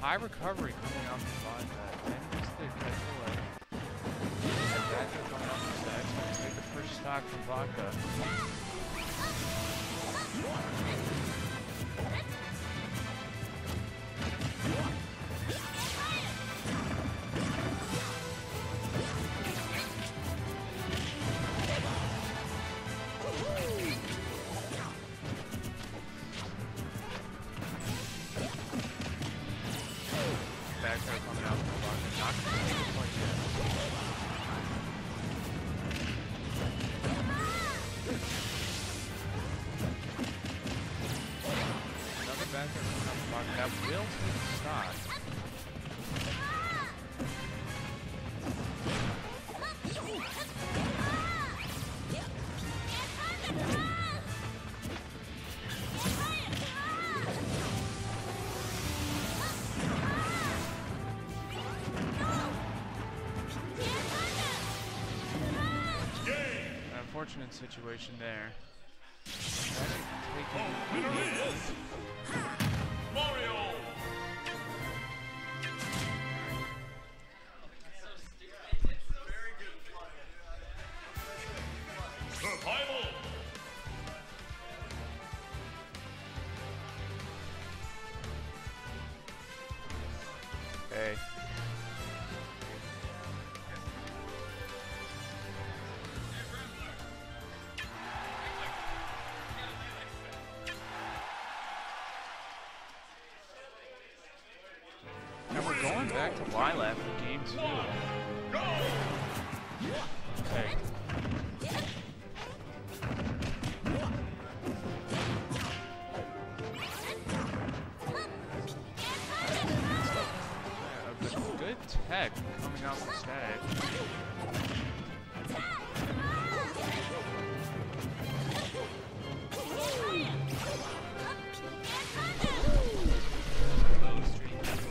high recovery coming out from Vodka. Manages to catch away. And Vodka coming out from Stax. Gonna take the first stock from Vodka. Back. That will the. Unfortunate situation there. And we're going back to Lylat for game two. Tech coming out from Static.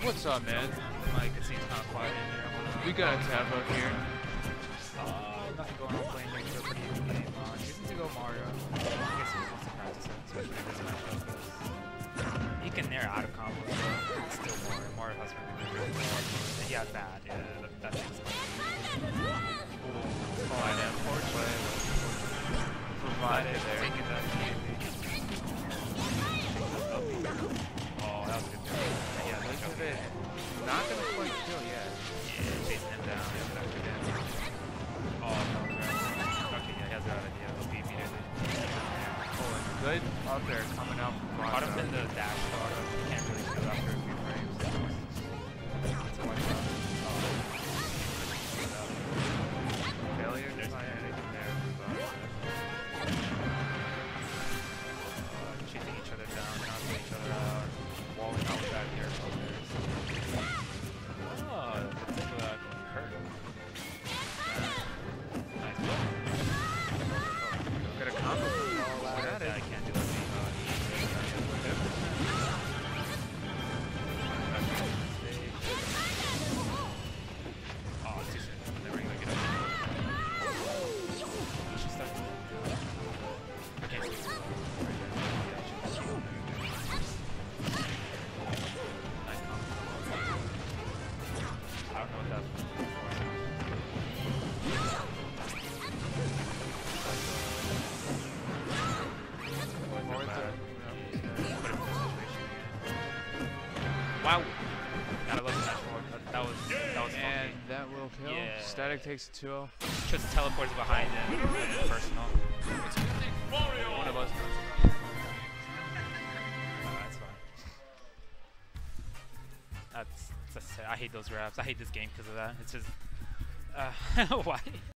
What's up, man? Like, it seems of quiet in here. We got a tab up here. Has bad, yeah, that, that thing's Oh, and unfortunately, for Vodka there. Taking that game. Oh, that was a good thing. Yeah, that's at it. Not gonna quite kill yet. Yeah, chasing him down. Yeah, but after that. Oh, no. Okay, yeah, he has the right idea. He'll be immediately. Oh, and good up there coming out from Caught him in the dash can't really Gotta love that one. That, that was that was And funky. that will kill. Yeah. Static takes a 2 Just teleports behind him. and Personal. One of us. knows. That's fine. That's, that's I hate those raps. I hate this game because of that. It's just uh, why?